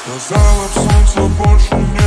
Сказала б солнца больше нет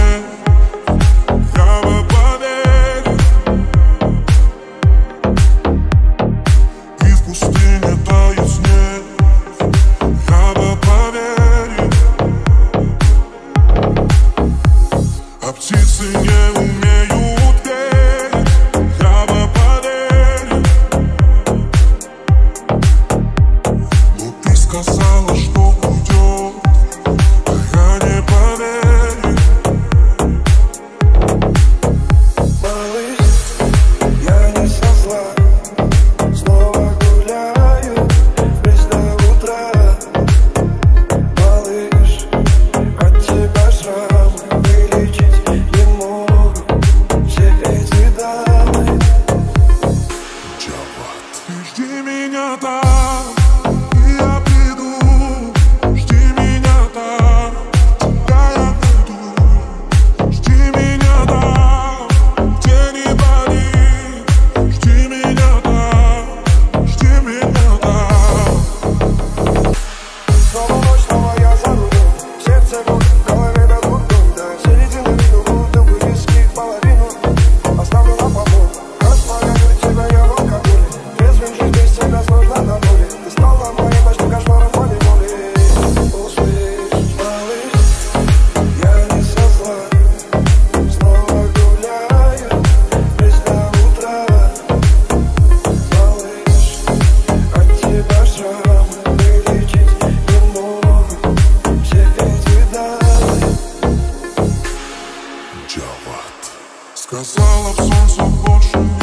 Сказала б солнце больше